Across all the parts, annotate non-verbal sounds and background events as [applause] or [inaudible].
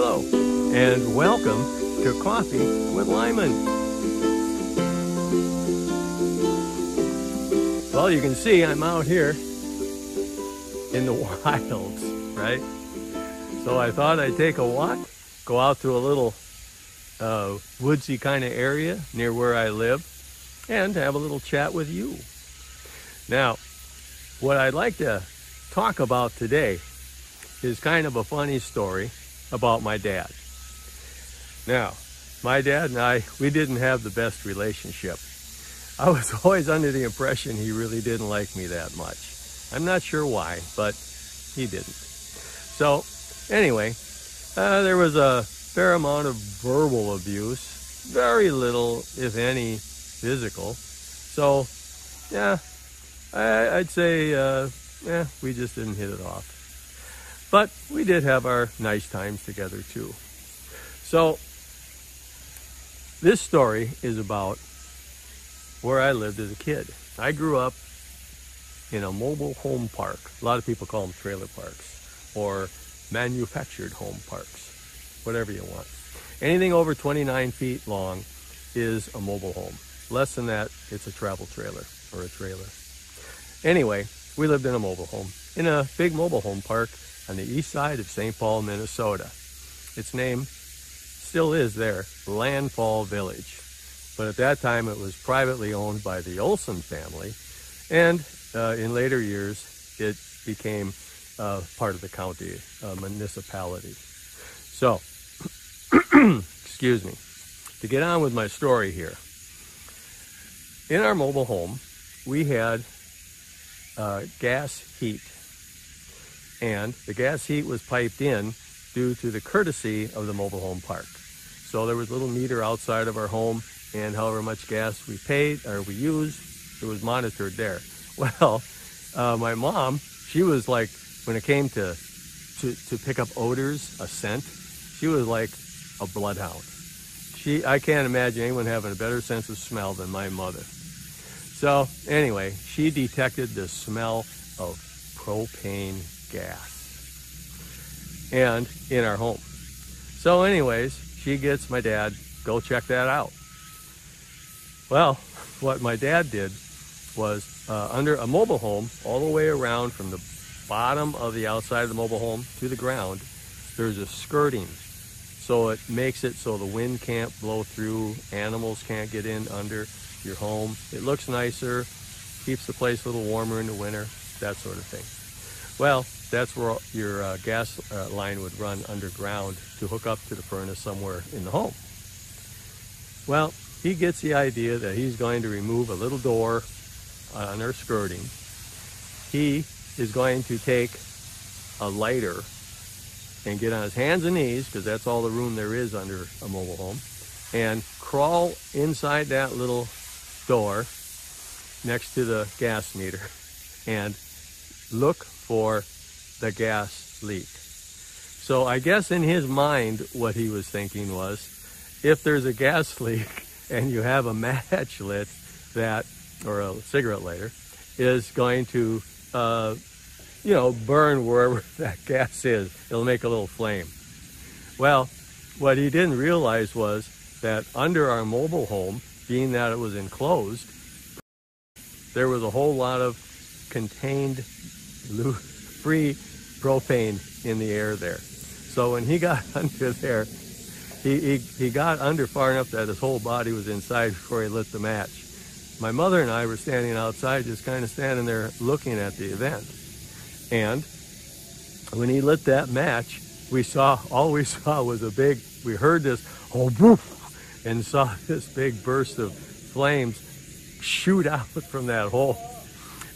Hello, and welcome to Coffee with Lyman. Well, you can see I'm out here in the [laughs] wilds, right? So I thought I'd take a walk, go out to a little uh, woodsy kind of area near where I live, and have a little chat with you. Now, what I'd like to talk about today is kind of a funny story about my dad. Now, my dad and I, we didn't have the best relationship. I was [laughs] always under the impression he really didn't like me that much. I'm not sure why, but he didn't. So, anyway, uh, there was a fair amount of verbal abuse, very little, if any, physical. So, yeah, I, would say, uh, yeah, we just didn't hit it off. But we did have our nice times together too. So, this story is about where I lived as a kid. I grew up in a mobile home park. A lot of people call them trailer parks or manufactured home parks, whatever you want. Anything over 29 feet long is a mobile home. Less than that, it's a travel trailer or a trailer. Anyway, we lived in a mobile home in a big mobile home park on the east side of St. Paul, Minnesota. Its name still is there, Landfall Village. But at that time, it was privately owned by the Olson family, and uh, in later years, it became uh, part of the county uh, municipality. So, [clears throat] excuse me. To get on with my story here, in our mobile home, we had uh, gas heat. And the gas heat was piped in due to the courtesy of the mobile home park. So there was a little meter outside of our home, and however much gas we paid or we used, it was monitored there. [laughs] Well, uh, my mom, she was like, when it came to, to, to pick up odors, a scent, she was like a bloodhound. She, I can't imagine anyone having a better sense of smell than my mother. So anyway, she detected the smell of propane gas and in our home. So anyways, she gets my dad, go check that out. Well, [laughs] what my dad did was uh, under a mobile home, all the way around from the bottom of the outside of the mobile home to the ground, there's a skirting. So it makes it so the wind can't blow through, animals can't get in under your home. It looks nicer, keeps the place a little warmer in the winter, that sort of thing. Well, that's where your uh, gas uh, line would run underground to hook up to the furnace somewhere in the home. Well, he gets the idea that he's going to remove a little door on our skirting. He is going to take a lighter and get on his hands and knees, because that's all the room there is under a mobile home, and crawl inside that little door next to the gas meter [laughs] and look for the gas leak. So I guess in his mind, what he was thinking was, if there's a gas [laughs] leak and you have a match lit that, or a cigarette lighter, is going to, uh, you know, burn wherever [laughs] that gas is. It'll make a little flame. Well, what he didn't realize was that under our mobile home, being that it was enclosed, there was a whole lot of contained [laughs] free propane in the air there. So when he [laughs] got under there, he, he, he got under far enough that his whole body was inside before he lit the match. My mother and I were standing outside, just kind of standing there looking at the event. And when he lit that match, we saw, [laughs] all we saw was a big, we heard this, oh, and saw [laughs] this big burst of flames shoot out from that hole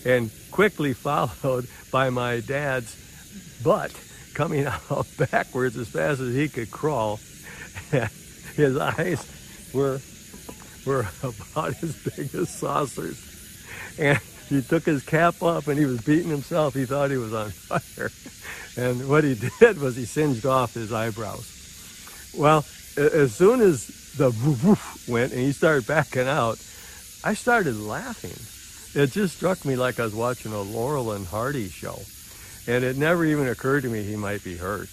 and quickly followed by my dad's butt coming [laughs] out backwards as fast as he could crawl. [laughs] His eyes were were [laughs] about as big as saucers. And he took his cap off and he was beating himself. He thought he was on fire. And what he did was he singed off his eyebrows. Well, as soon as the woof woof went and he started backing out, I started laughing. It just struck me like I was watching a Laurel and Hardy show. And it never even occurred to me he might be hurt.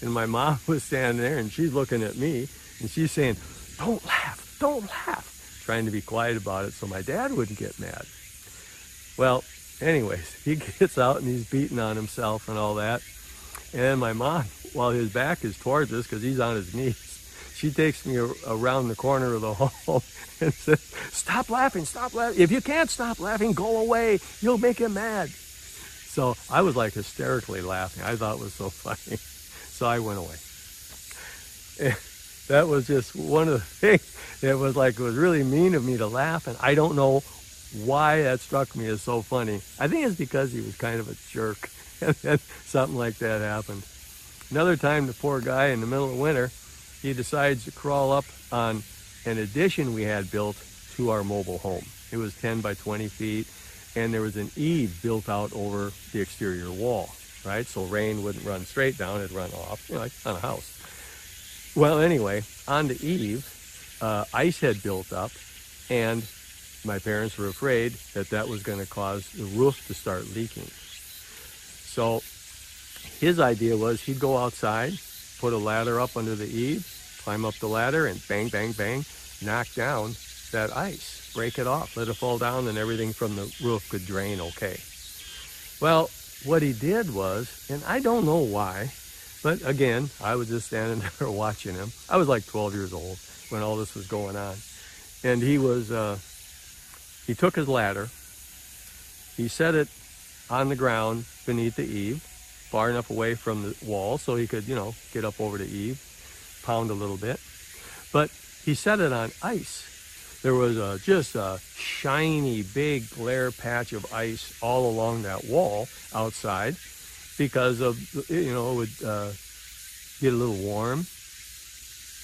And my mom [laughs] was standing there and she's looking at me and she's saying, don't laugh, don't laugh, trying to be quiet about it so my dad wouldn't get mad. Well, anyways, [laughs] he gets out and he's beating on himself and all that. And my mom, while his back is towards us because he's on his knees, [laughs] she takes me around the corner of the hall and says, stop laughing, stop laughing. If you can't stop laughing, go away. You'll make him mad. So I was like hysterically laughing. I thought it was so funny. [laughs] So I went away. And that was just one of the [laughs] things that was like, it was really mean of me to laugh. And I don't know why that struck me as so funny. I think it's because he was kind of a jerk. [laughs] And then something like that happened. Another time, the poor guy in the middle of winter, he decides to crawl up on an addition we had built to our mobile home. It was 10 by 20 feet and there was an eave built out over the exterior wall, right? So rain wouldn't run straight down, it'd run off, you know, like on a house. Well, anyway, on the eave, uh, ice had built up, and my parents were afraid that that was going to cause the roof to start leaking. So his idea was he'd go outside, put a ladder up under the eave, climb up the ladder, and bang, bang, bang, knock down that ice break it off, let it fall down, and everything from the roof could drain okay. Well, what he did was, and I don't know why, but again, I was just standing [laughs] there watching him. I was like 12 years old when all this was going on. And he was, uh, he took his ladder, he set it on the ground beneath the eave, far enough away from the wall so he could, you know, get up over the eave, pound a little bit. But he set it on ice there was a, just a shiny, big glare patch of ice all along that wall outside because of, you know, it would uh, get a little warm,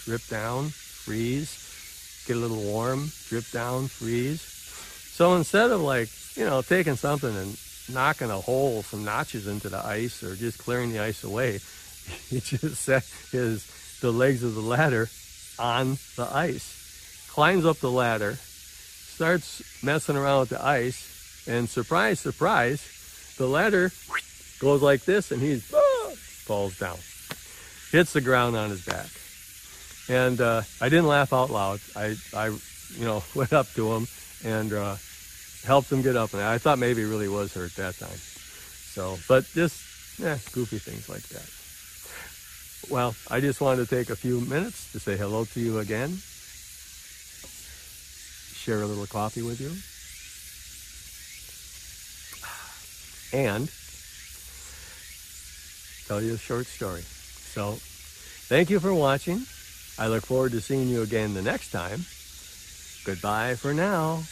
drip down, freeze, get a little warm, drip down, freeze. So instead of like, you know, taking something and knocking a hole, some notches into the ice or just clearing the ice away, [laughs] he just set his, the legs of the ladder on the ice climbs up the ladder, starts messing around with the ice, and surprise, surprise, the ladder goes like this, and he ah, falls down, hits the ground on his back. And uh, I didn't laugh out loud. I, I, you know, [laughs] went up to him and uh, helped him get up. And I thought maybe he really was hurt that time. So, but just, yeah, goofy things like that. Well, I just wanted to take a few minutes to say hello to you again share a little coffee with you. And tell you a short story. So thank you for watching. I look forward to seeing you again the next time. Goodbye for now.